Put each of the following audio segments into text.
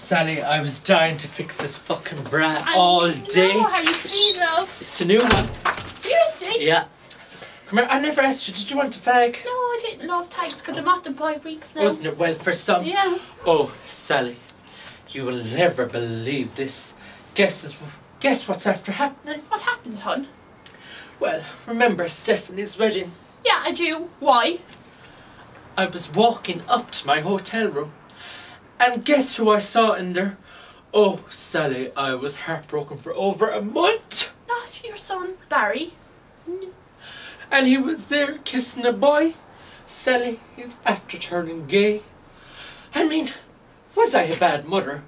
Sally, I was dying to fix this fucking bra I all day. know how you feel, love. It's a new one. Seriously? Yeah. Come here, I never asked you, did you want a fag? No, I didn't love thanks because I'm at them five weeks now. Wasn't it well for some? Yeah. Oh, Sally, you will never believe this. Guess is, guess what's after happening? What happened, hon? Well, remember Stephanie's wedding? Yeah, I do. Why? I was walking up to my hotel room, and guess who I saw in there? Oh, Sally, I was heartbroken for over a month. Not your son, Barry. And he was there kissing a boy. Sally, he's after turning gay. I mean, was I a bad mother?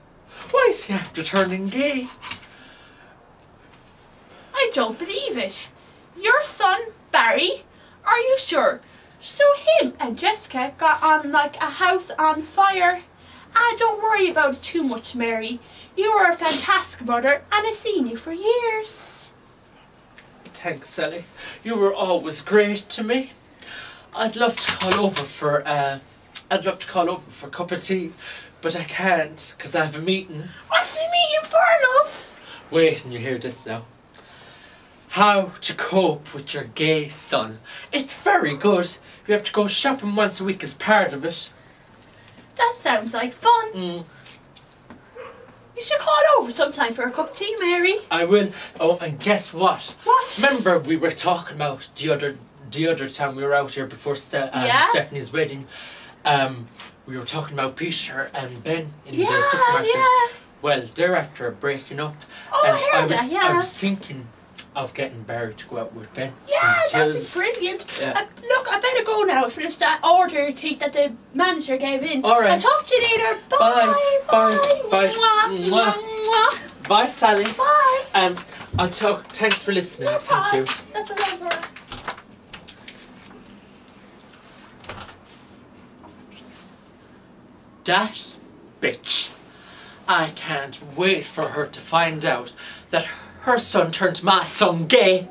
Why is he after turning gay? I don't believe it. Your son, Barry? Are you sure? So him and Jessica got on like a house on fire. Ah, don't worry about it too much, Mary. You are a fantastic mother and I've seen you for years. Thanks, Sally. You were always great to me. I'd love to call over for uh, I'd love to call over for a cup of tea, but I can't because I have a meeting. What's the meeting for, love? Wait, and you hear this now. How to cope with your gay son. It's very good. You have to go shopping once a week as part of it. That sounds like fun. Mm, You should call over sometime for a cup of tea, Mary. I will. Oh, and guess what? What? Remember we were talking about the other the other time we were out here before Ste- um, Yeah. Stephanie's wedding. Um, we were talking about Peter and Ben in Yeah, the supermarket. yeah. Well, they're after breaking up, Oh, and I heard I was that, yeah. I was thinking of getting Barry to go out with Ben. Yeah, that'd be brilliant. Yeah. Uh, look, I better go now and finish that order tea that the manager gave in. All right. I'll talk to you later. Bye. Bye, bye, bye. Mwah, Mwah. Bye, Sally. Bye. Um, I'll talk. Thanks for listening. No Thank you. That's over. That bitch. I can't wait for her to find out that her son turned my son gay.